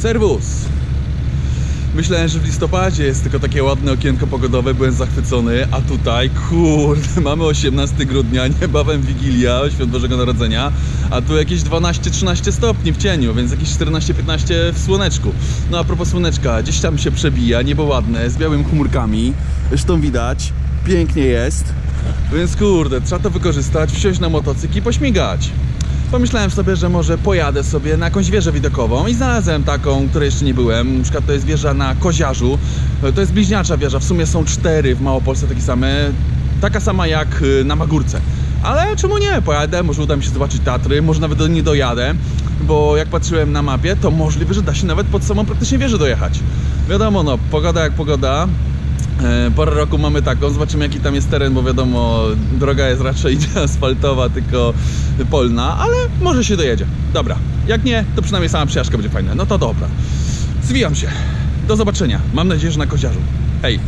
Serwus! Myślałem, że w listopadzie jest tylko takie ładne okienko pogodowe, byłem zachwycony, a tutaj, kurde, mamy 18 grudnia, niebawem Wigilia, Świąt Bożego Narodzenia, a tu jakieś 12-13 stopni w cieniu, więc jakieś 14-15 w słoneczku. No a propos słoneczka, gdzieś tam się przebija, niebo ładne, z białymi chmurkami, zresztą widać, pięknie jest, więc kurde, trzeba to wykorzystać, wsiąść na motocykl i pośmigać. Pomyślałem sobie, że może pojadę sobie na jakąś wieżę widokową i znalazłem taką, której jeszcze nie byłem. Na przykład to jest wieża na Koziarzu. To jest bliźniacza wieża, w sumie są cztery w Małopolsce takie same. Taka sama jak y, na Magórce. Ale czemu nie? Pojadę, może uda mi się zobaczyć Tatry, może nawet do nie dojadę, bo jak patrzyłem na mapie, to możliwe, że da się nawet pod samą praktycznie wieżę dojechać. Wiadomo, no, pogoda jak pogoda, Porę roku mamy taką, zobaczymy jaki tam jest teren, bo wiadomo, droga jest raczej nie asfaltowa, tylko polna, ale może się dojedzie. Dobra, jak nie, to przynajmniej sama przejażdżka będzie fajna. No to dobra. Zwijam się. Do zobaczenia. Mam nadzieję, że na koziarzu. Hej!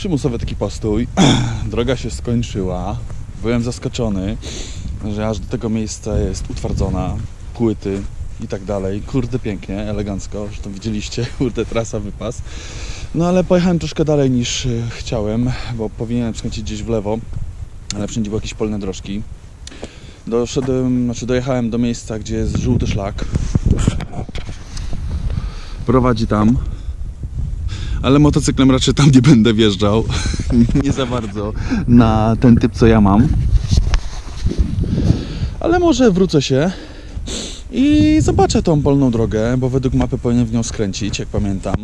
Przymusowy taki postój. Droga się skończyła. Byłem zaskoczony, że aż do tego miejsca jest utwardzona, płyty i tak dalej. Kurde, pięknie, elegancko. Zresztą widzieliście, kurde, trasa wypas. No ale pojechałem troszkę dalej niż y, chciałem, bo powinienem skręcić gdzieś w lewo, ale wszędzie były jakieś polne drożki. Doszedłem, znaczy dojechałem do miejsca, gdzie jest żółty szlak. Prowadzi tam. Ale motocyklem raczej tam nie będę wjeżdżał. nie za bardzo na ten typ, co ja mam. Ale może wrócę się i zobaczę tą polną drogę, bo według mapy powinien w nią skręcić, jak pamiętam.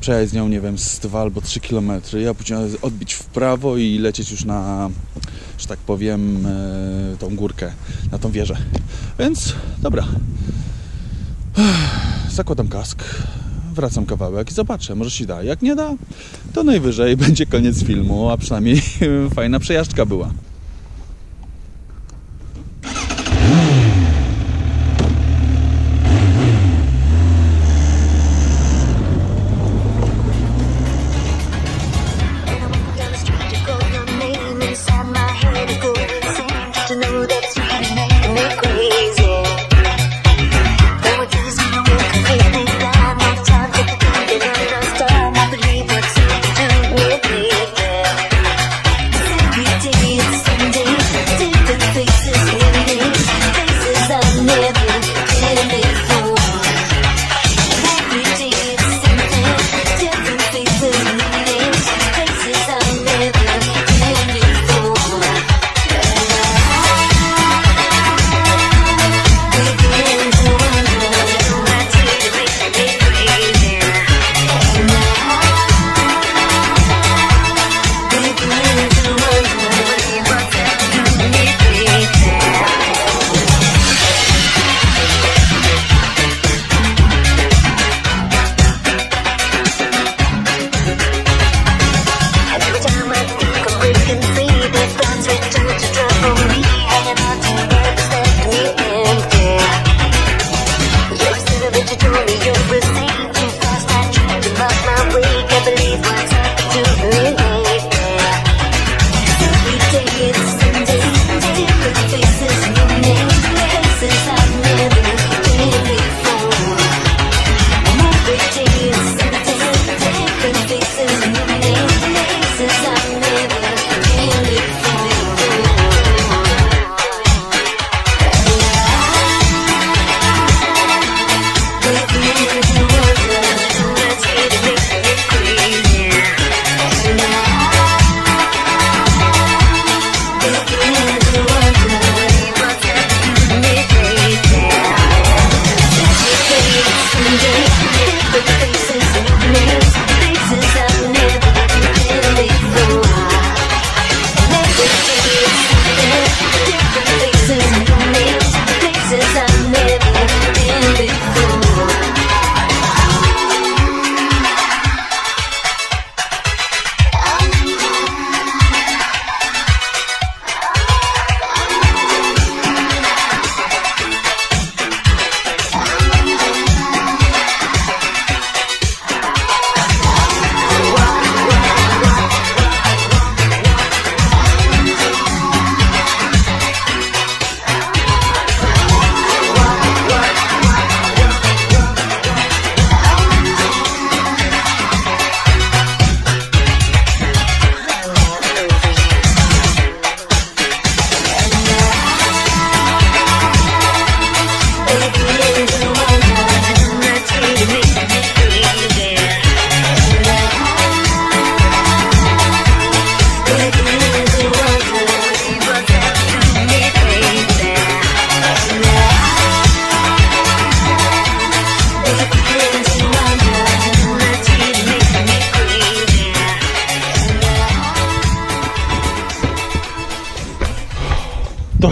Przejechać z nią, nie wiem, z 2 albo 3 km, a później odbić w prawo i lecieć już na, że tak powiem, e, tą górkę, na tą wieżę. Więc dobra. Zakładam kask, wracam kawałek i zobaczę, może się da. Jak nie da, to najwyżej będzie koniec filmu, a przynajmniej fajna przejażdżka była.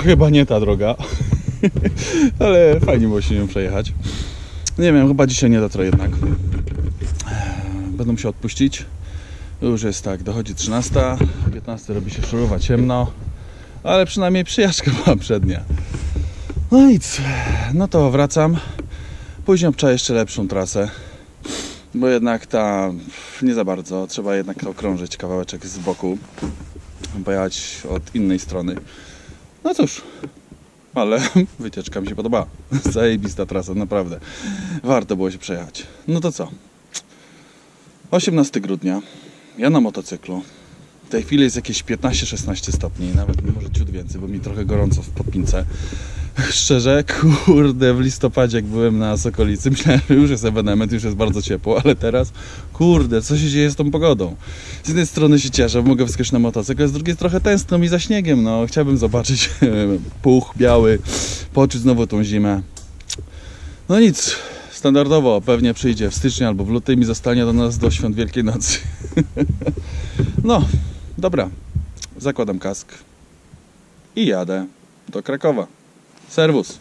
Chyba nie ta droga, ale fajnie było się nią przejechać. Nie wiem, chyba dzisiaj nie dotrę jednak. Będę musiał odpuścić. Już jest tak, dochodzi 13, o 15 robi się szurowa ciemno, ale przynajmniej przyjażdżka była przednia. No nic, no to wracam. Później obczaję jeszcze lepszą trasę. Bo jednak ta nie za bardzo. Trzeba jednak okrążyć kawałeczek z boku. Pojechać od innej strony. No cóż, ale wycieczka mi się podobała. Zajebista trasa, naprawdę. Warto było się przejechać. No to co? 18 grudnia. Ja na motocyklu. W tej chwili jest jakieś 15-16 stopni, nawet może ciut więcej, bo mi trochę gorąco w podpince. Szczerze, kurde, w listopadzie jak byłem na Sokolicy, myślałem, że już jest ewenement, już jest bardzo ciepło, ale teraz, kurde, co się dzieje z tą pogodą? Z jednej strony się cieszę, bo mogę wyskoczyć na motocykl, a z drugiej trochę tęskno mi za śniegiem, no. Chciałbym zobaczyć puch biały, poczuć znowu tą zimę. No nic, standardowo pewnie przyjdzie w styczniu albo w lutym i zostanie do nas do świąt Wielkiej Nocy. no, dobra, zakładam kask i jadę do Krakowa. Serwus.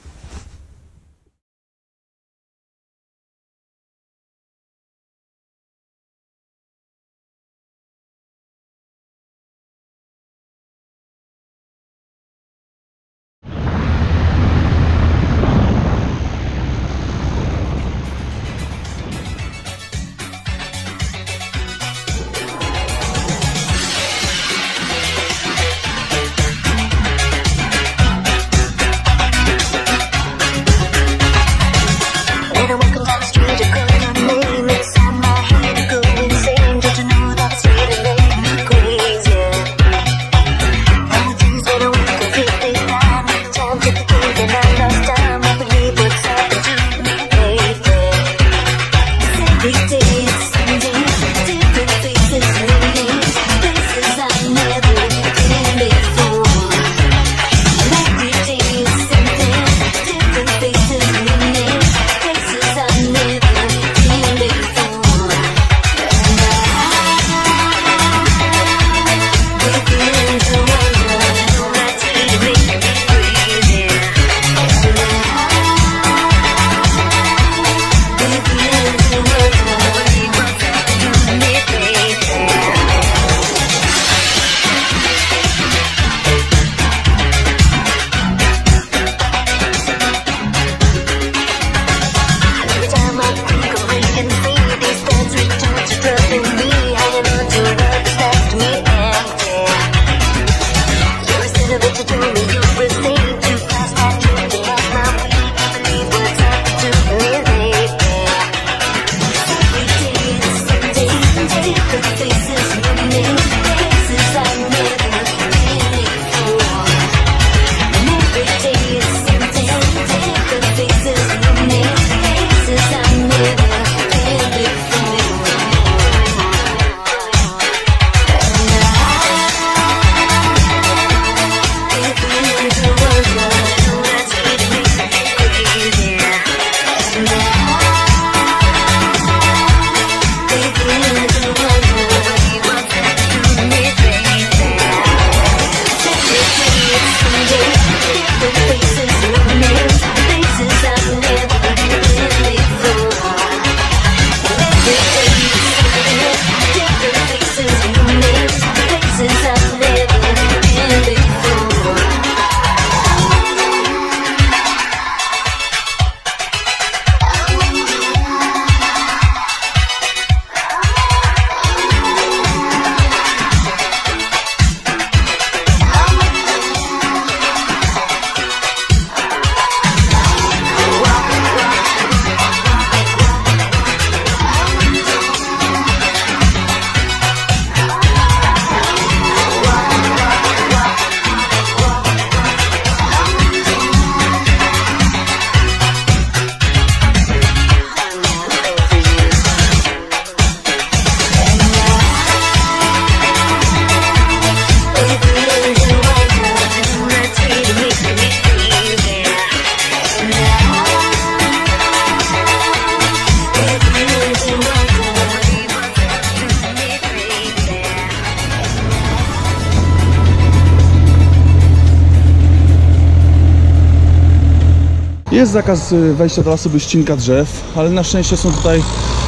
Jest zakaz y, wejścia do lasu, by ścinka drzew, ale na szczęście są tutaj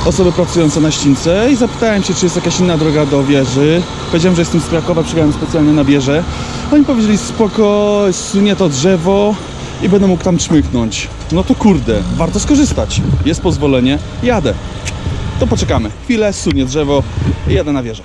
osoby pracujące na ścince i zapytałem się, czy jest jakaś inna droga do wieży. Powiedziałem, że jestem z Krakowa, przyjechałem specjalnie na wieżę. Oni powiedzieli, spoko, sunie to drzewo i będę mógł tam czmychnąć. No to kurde, warto skorzystać. Jest pozwolenie, jadę. To poczekamy. Chwilę, sunie drzewo i jadę na wieżę.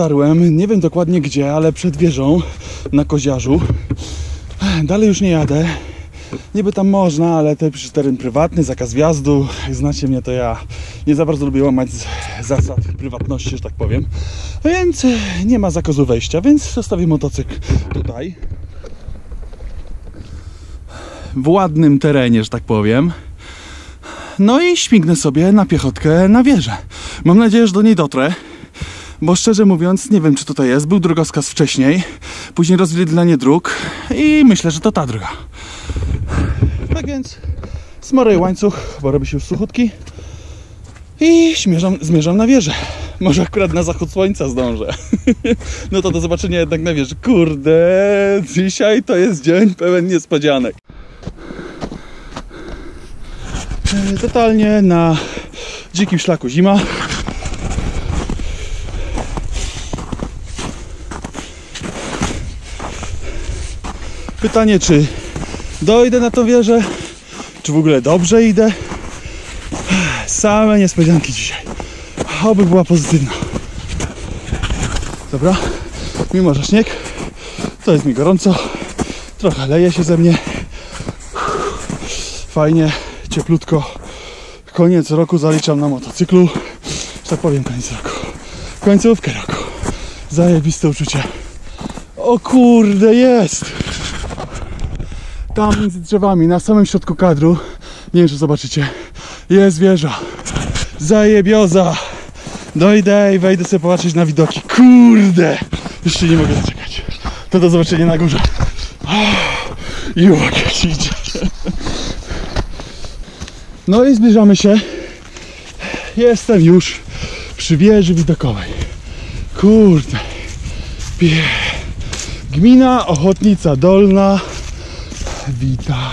Dotarłem, nie wiem dokładnie gdzie, ale przed wieżą na Koziarzu. Dalej już nie jadę. Niby tam można, ale to przecież teren prywatny, zakaz wjazdu. Jak znacie mnie, to ja nie za bardzo lubię łamać zasad prywatności, że tak powiem. Więc nie ma zakazu wejścia, więc zostawię motocykl tutaj. W ładnym terenie, że tak powiem. No i śmignę sobie na piechotkę na wieżę. Mam nadzieję, że do niej dotrę. Bo szczerze mówiąc, nie wiem czy tutaj jest. Był drogowskaz wcześniej, później rozwidlenie dróg i myślę, że to ta droga. Tak więc smaruję łańcuch, bo robi się już suchutki i zmierzam, zmierzam na wieżę. Może akurat na zachód słońca zdążę. No to do zobaczenia jednak na wieży. Kurde, dzisiaj to jest dzień pełen niespodzianek. E, Totalnie na dzikim szlaku zima. Pytanie, czy dojdę na tą wieżę, czy w ogóle dobrze idę. Same niespodzianki dzisiaj. Oby była pozytywna. Dobra, mimo że śnieg, to jest mi gorąco. Trochę leje się ze mnie. Fajnie, cieplutko. Koniec roku zaliczam na motocyklu. Że tak powiem, koniec roku. Końcówkę roku. Zajebiste uczucie. O kurde, jest! Tam między drzewami, na samym środku kadru, nie wiem czy zobaczycie, jest wieża. Zajebioza! Dojdę i wejdę sobie popatrzeć na widoki. Kurde! Jeszcze nie mogę doczekać. To do zobaczenia na górze. I jak idzie. No i zbliżamy się. Jestem już przy wieży widokowej. Kurde. Gmina Ochotnica Dolna wita.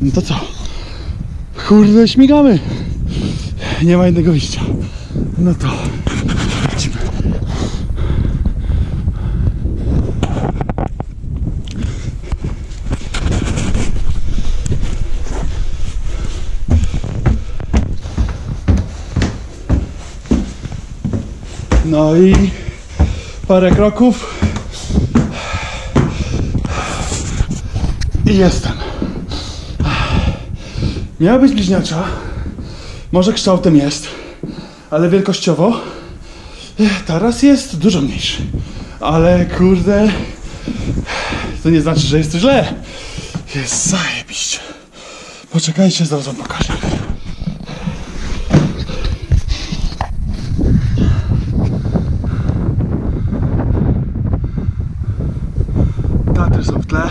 No to co? Kurde, śmigamy. Nie ma innego wyjścia. No to No i Parę kroków. I jestem. Miała być bliźniacza. Może kształtem jest, ale wielkościowo teraz jest dużo mniejszy. Ale kurde, to nie znaczy, że jest źle. Jest zajebiście. Poczekajcie, zaraz wam pokażę. Tatry są w tle.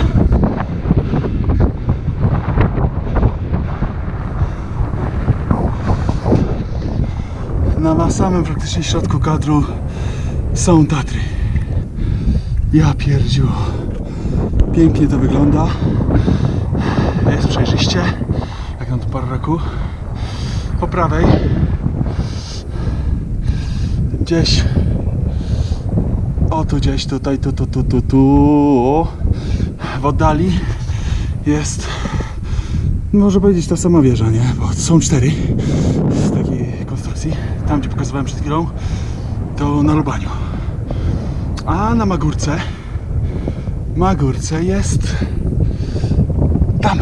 Na praktycznie środku kadru są Tatry. Ja pierdziu. Pięknie to wygląda. Jest przejrzyście, jak na to parę roku. Po prawej gdzieś o tu gdzieś tutaj, tu, tu, tu, tu, tu w oddali jest może powiedzieć ta sama wieża, nie? Bo są cztery. Tam gdzie pokazywałem przed chwilą to na Lubaniu. A na Magórce Magórce jest tam.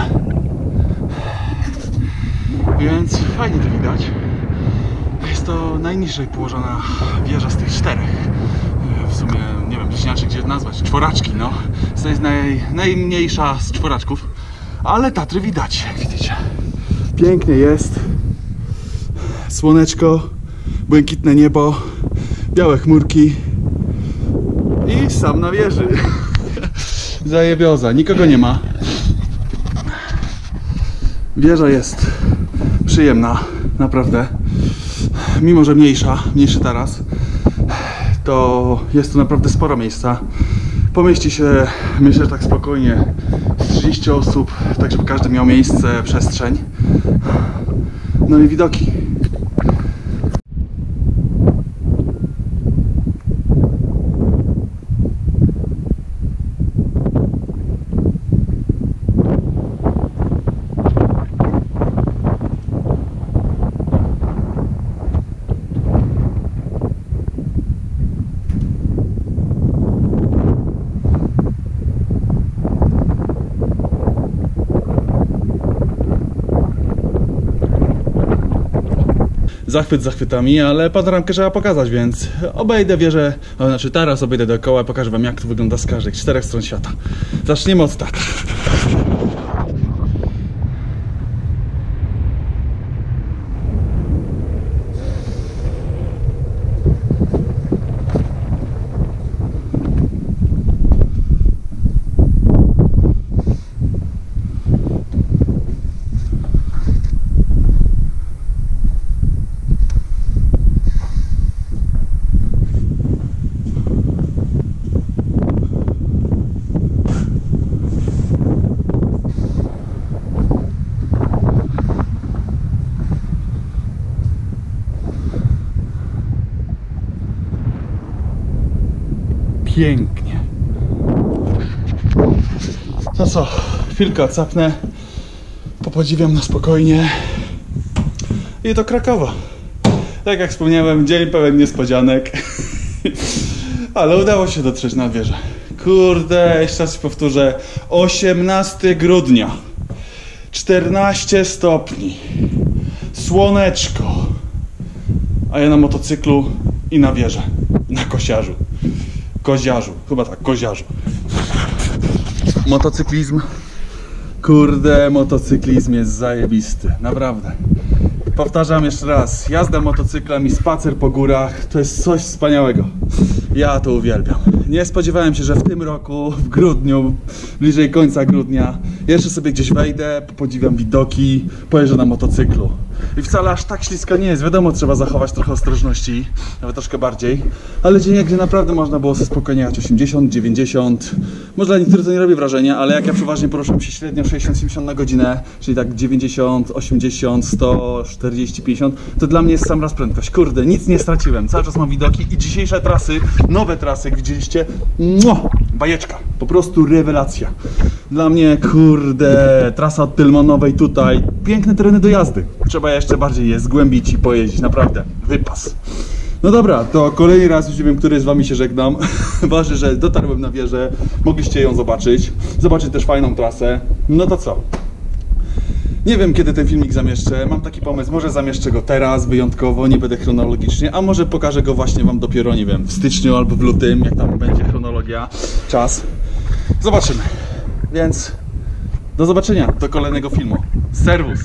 Więc fajnie to widać. Jest to najniżej położona wieża z tych czterech. W sumie nie wiem, bliźniaczy gdzie nazwać. Czworaczki, no. To jest naj, najmniejsza z czworaczków. Ale Tatry widać, jak widzicie. Pięknie jest. Słoneczko, błękitne niebo, białe chmurki i sam na wieży. Zajebioza, nikogo nie ma. Wieża jest przyjemna, naprawdę. Mimo, że mniejsza, mniejszy taras, to jest tu naprawdę sporo miejsca. Pomieści się, myślę, tak spokojnie z 30 osób, tak żeby każdy miał miejsce, przestrzeń. No i widoki. Zachwyt zachwytami, ale panoramkę trzeba pokazać, więc obejdę wieżę, o, znaczy taras obejdę dookoła, pokażę wam jak to wygląda z każdej czterech stron świata. Zaczniemy od Tatr. Pięknie. To co, chwilkę odsapnę, popodziwiam na spokojnie. I do Krakowa. Tak jak wspomniałem, dzień pełen niespodzianek, ale udało się dotrzeć na wieżę. Kurde, jeszcze raz powtórzę, 18 grudnia, 14 stopni, słoneczko, a ja na motocyklu i na wieżę, na kosiarzu. Koziarzu, chyba tak, koziarzu. Motocyklizm. Kurde, motocyklizm jest zajebisty, naprawdę. Powtarzam jeszcze raz, jazda motocyklem i spacer po górach to jest coś wspaniałego. Ja to uwielbiam. Nie spodziewałem się, że w tym roku, w grudniu, bliżej końca grudnia, jeszcze sobie gdzieś wejdę, podziwiam widoki, pojeżdżę na motocyklu. I wcale aż tak ślisko nie jest. Wiadomo, trzeba zachować trochę ostrożności, nawet troszkę bardziej. Ale gdzie gdzie naprawdę można było sobie spokojnie jechać 80, 90. Może dla niektórych to nie robi wrażenia, ale jak ja przeważnie poruszam się średnio 60-70 na godzinę, czyli tak 90, 80, 100, 40, 50, to dla mnie jest sam raz prędkość. Kurde, nic nie straciłem. Cały czas mam widoki i dzisiejsze trasy, nowe trasy, jak widzieliście, mua, bajeczka. Po prostu rewelacja. Dla mnie, kurde, trasa od Tylmanowej tutaj, piękne tereny do jazdy. Jeszcze bardziej je zgłębić i pojeździć, naprawdę. Wypas. No dobra, to kolejny raz już nie wiem, który z wami się żegnam. Ważne, że dotarłem na wieżę, mogliście ją zobaczyć. Zobaczyć też fajną trasę. No to co? Nie wiem, kiedy ten filmik zamieszczę. Mam taki pomysł, może zamieszczę go teraz, wyjątkowo, nie będę chronologicznie, a może pokażę go właśnie wam dopiero, nie wiem, w styczniu albo w lutym, jak tam będzie chronologia, czas. Zobaczymy. Więc do zobaczenia, do kolejnego filmu. Serwus!